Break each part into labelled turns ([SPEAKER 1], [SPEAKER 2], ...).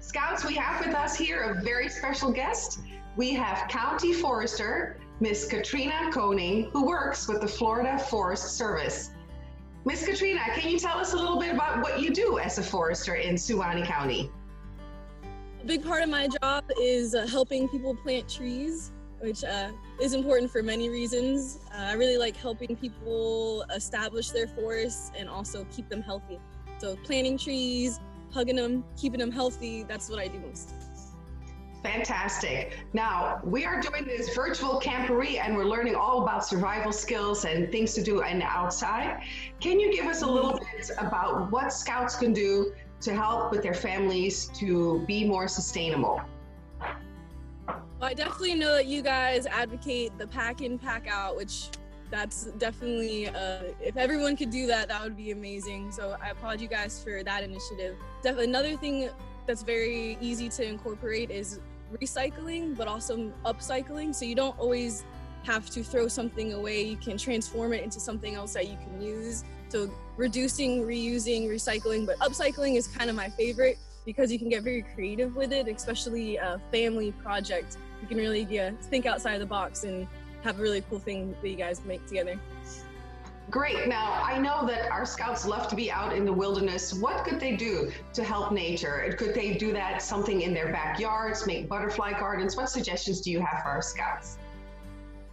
[SPEAKER 1] Scouts, we have with us here a very special guest. We have County Forester, Miss Katrina Koning, who works with the Florida Forest Service. Miss Katrina, can you tell us a little bit about what you do as a forester in Suwannee County?
[SPEAKER 2] A big part of my job is uh, helping people plant trees, which uh, is important for many reasons. Uh, I really like helping people establish their forests and also keep them healthy. So planting trees, hugging them, keeping them healthy, that's what I do most.
[SPEAKER 1] Fantastic. Now, we are doing this virtual camporee and we're learning all about survival skills and things to do in the outside. Can you give us a little mm-hmm. bit about what scouts can do to help with their families to be more sustainable?
[SPEAKER 2] Well, I definitely know that you guys advocate the pack in, pack out, which that's definitely, uh, if everyone could do that, that would be amazing. So I applaud you guys for that initiative. Definitely another thing that's very easy to incorporate is recycling, but also upcycling. So you don't always have to throw something away. You can transform it into something else that you can use. So reducing, reusing, recycling, but upcycling is kind of my favorite because you can get very creative with it, especially a family project. You can really yeah, think outside of the box and have a really cool thing that you guys make together.
[SPEAKER 1] Great. Now, I know that our scouts love to be out in the wilderness. What could they do to help nature? Could they do that something in their backyards, make butterfly gardens? What suggestions do you have for our scouts?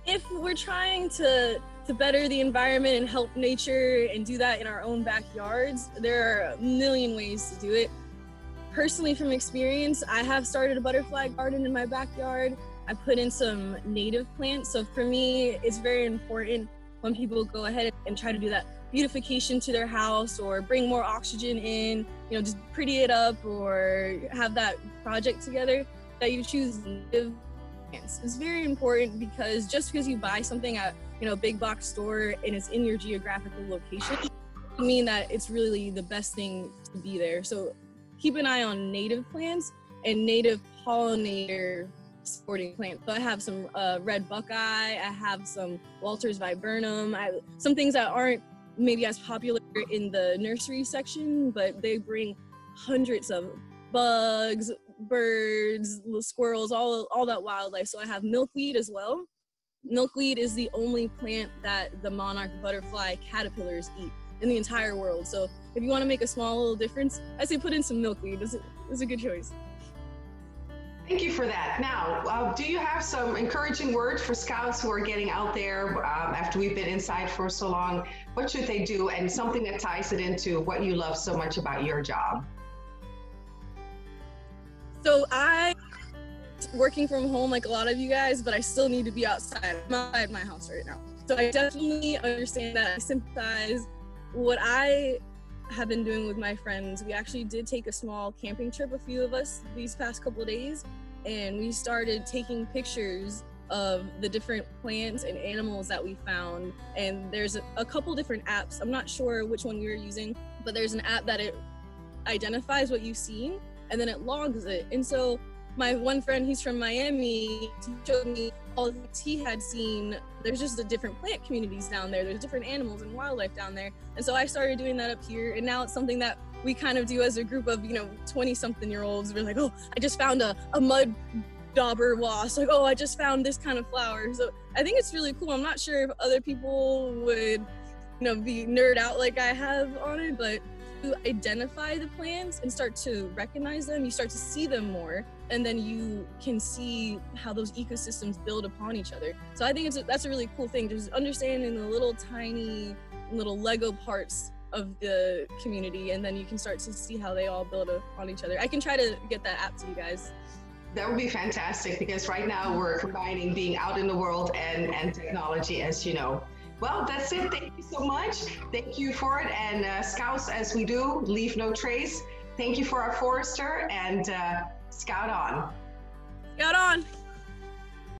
[SPEAKER 2] If we're trying to to better the environment and help nature and do that in our own backyards, there are a million ways to do it. Personally, from experience, I have started a butterfly garden in my backyard. I put in some native plants. So for me, it's very important when people go ahead and try to do that beautification to their house or bring more oxygen in, you know, just pretty it up or have that project together, that you choose native plants. It's very important because just because you buy something at, you know, a big box store and it's in your geographical location, mean that it's really the best thing to be there. So keep an eye on native plants and native pollinator sporting plants. So I have some uh, red buckeye, I have some Walters viburnum, I, some things that aren't maybe as popular in the nursery section, but they bring hundreds of bugs, birds, squirrels, all, all that wildlife. So I have milkweed as well. Milkweed is the only plant that the monarch butterfly caterpillars eat in the entire world. So if you want to make a small little difference, I say put in some milkweed. It's a, it's a good choice.
[SPEAKER 1] Thank you for that. Now, uh, do you have some encouraging words for scouts who are getting out there um, after we've been inside for so long? What should they do? And something that ties it into what you love so much about your job.
[SPEAKER 2] So I working from home like a lot of you guys, but I still need to be outside. I'm outside my house right now. So I definitely understand that. I sympathize. What I have been doing with my friends. We actually did take a small camping trip, a few of us, these past couple days, and we started taking pictures of the different plants and animals that we found. And there's a, a couple different apps. I'm not sure which one we were using, but there's an app that it identifies what you've seen and then it logs it. And so my one friend, he's from Miami, he showed me all the things he had seen. There's just the different plant communities down there. There's different animals and wildlife down there. And so I started doing that up here. And now it's something that we kind of do as a group of, you know, 20 something year olds. We're like, oh, I just found a, a mud dauber wasp. Like, oh, I just found this kind of flower. So I think it's really cool. I'm not sure if other people would, you know, be nerd out like I have on it, but to identify the plants and start to recognize them, you start to see them more, and then you can see how those ecosystems build upon each other. So I think it's a, that's a really cool thing, just understanding the little tiny little Lego parts of the community, and then you can start to see how they all build upon each other. I can try to get that app to you guys.
[SPEAKER 1] That would be fantastic because right now we're combining being out in the world and, and technology, as you know. Well, that's it. Thank you so much. Thank you for it. And uh, Scouts, as we do, leave no trace. Thank you for our forester and uh, Scout on.
[SPEAKER 2] Scout on.